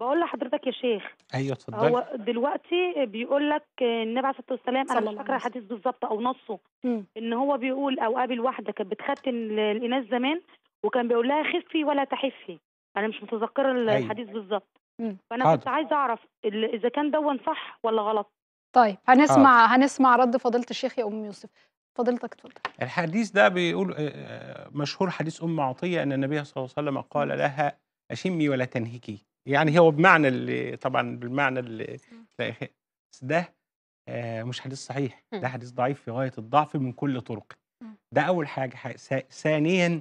بقول لحضرتك يا شيخ أيوه اتفضلي هو دلوقتي بيقول لك النبي عليه الصلاة والسلام صلى أنا الله مش عليه فاكره وسلم. الحديث بالظبط أو نصه مم. إن هو بيقول أو قابل واحدة كانت بتختن ال- الاناث زمان وكان بيقول لها خفي ولا تحفي أنا مش متذكرة أيوة. الحديث بالظبط مم. فأنا حاضر. كنت عايزة أعرف إذا كان دون صح ولا غلط طيب هنسمع هنسمع رد فضيلة الشيخ يا أم يوسف فضيلتك اتفضل الحديث ده بيقول آه، مشهور حديث أم عطية أن النبي صلى الله عليه وسلم قال لها أشمي ولا تنهكي يعني هو بمعنى اللي طبعا بالمعنى اللي بس ده آه، مش حديث صحيح. ده حديث ضعيف في غاية الضعف من كل طرق. ده أول حاجة. ثانيا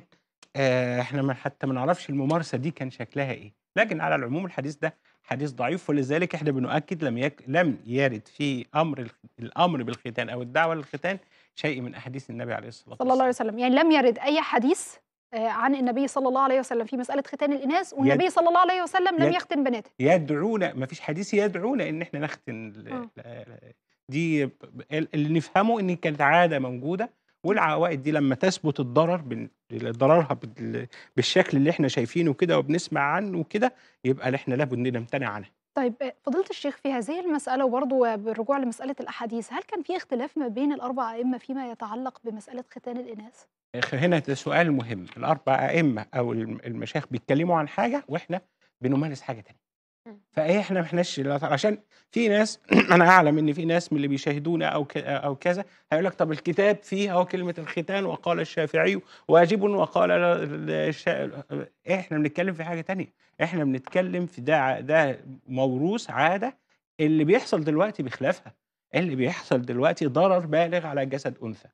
آه، إحنا ما حتى ما نعرفش الممارسة دي كان شكلها إيه. لكن على العموم الحديث ده حديث ضعيف ولذلك إحنا بنؤكد لم يك... لم يرد في أمر الأمر بالختان أو الدعوة للختان شيء من أحاديث النبي عليه الصلاة صلى الله عليه والسلام. وسلم. يعني لم يرد أي حديث عن النبي صلى الله عليه وسلم في مسألة ختان الإناث والنبي صلى الله عليه وسلم لم يد- يختن بناته يدعونا ما فيش حديث يدعونا إن إحنا نختن آه. دي اللي نفهمه إن كانت عادة موجودة والعوائد دي لما تثبت الضرر بن- ضررها بال- بالشكل اللي إحنا شايفينه كده وبنسمع عنه كده يبقى إحنا لابد نمتنع عنها طيب فضيلة الشيخ في هذه المسألة وبرضه بالرجوع لمسألة الأحاديث هل كان في اختلاف ما بين الأربع أئمة فيما يتعلق بمسألة ختان الإناث؟ هنا ده سؤال مهم. الأربع أئمة أو الم- المشايخ بيتكلموا عن حاجة وإحنا بنمارس حاجة تانية. مم. فاحنا ما إحناش عشان في ناس أنا أعلم إن في ناس من اللي بيشاهدونا أو أو كذا هيقول لك طب الكتاب فيه أهو كلمة الختان وقال الشافعي واجب وقال ال- الشا... إحنا بنتكلم في حاجة تانية. إحنا بنتكلم في ده ده موروث عادة اللي بيحصل دلوقتي بخلافها. اللي بيحصل دلوقتي ضرر بالغ على جسد أنثى.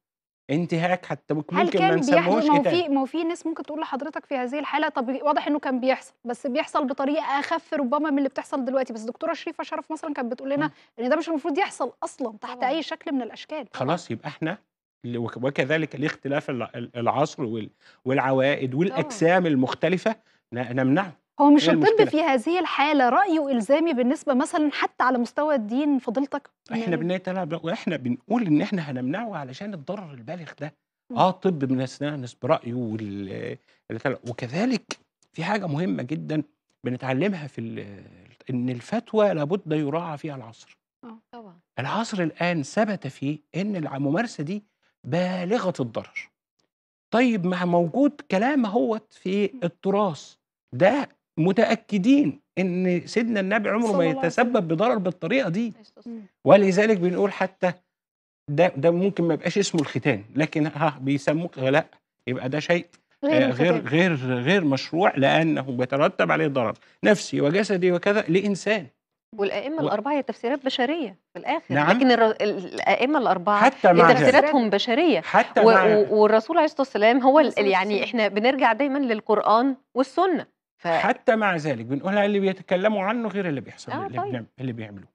انتهاك حتى ممكن هل ما كان نسموهوش بيحصل ما هو ختان في ما هو في ناس ممكن تقول لحضرتك في هذه الحالة طب واضح إنه كان بيحصل بس بيحصل بطريقة أخف ربما من اللي بتحصل دلوقتي. بس دكتورة شريفة شرف مثلا كانت بتقول لنا إن ده مش المفروض يحصل أصلا تحت طبعاً. أي شكل من الأشكال. خلاص يبقى إحنا وكذلك الاختلاف الع- العصر وال- والعوائد والأجسام المختلفة نمنعه. هو مش إيه الطب؟ في هذه الحالة رأيه إلزامي بالنسبة مثلا حتى على مستوى الدين فضيلتك إحنا إن- بنتلعب وإحنا بنقول إن إحنا هنمنعه علشان الضرر البالغ ده مم. آه الطب بنستأنس برأيه وال... وكذلك في حاجة مهمة جدا بنتعلمها في ال- إن الفتوى لابد يراعى فيها العصر طبعا العصر الآن ثبت فيه إن الممارسة دي بالغة الضرر. طيب مع موجود كلام اهوت في التراث ده متأكدين إن سيدنا النبي عمره ما يتسبب بضرر بالطريقة دي مم. ولذلك بنقول حتى ده ده ممكن ما يبقاش اسمه الختان لكن ها بيسموه لا يبقى ده شيء غير آه، غير الختان. غير غير مشروع لأنه بيترتب عليه ضرر نفسي وجسدي وكذا لإنسان والأئمة و- الأربعة هي تفسيرات بشرية في الآخر نعم. لكن الر- الأئمة الأربعة حتى مع تفسيراتهم بشرية حتى و- مع والرسول عليه الصلاة والسلام هو ال- يعني. إحنا بنرجع دايما للقرآن والسنة ف حتى مع ذلك بنقولها اللي بيتكلموا عنه غير اللي بيحصل آه اللي, طيب. اللي بيعملوه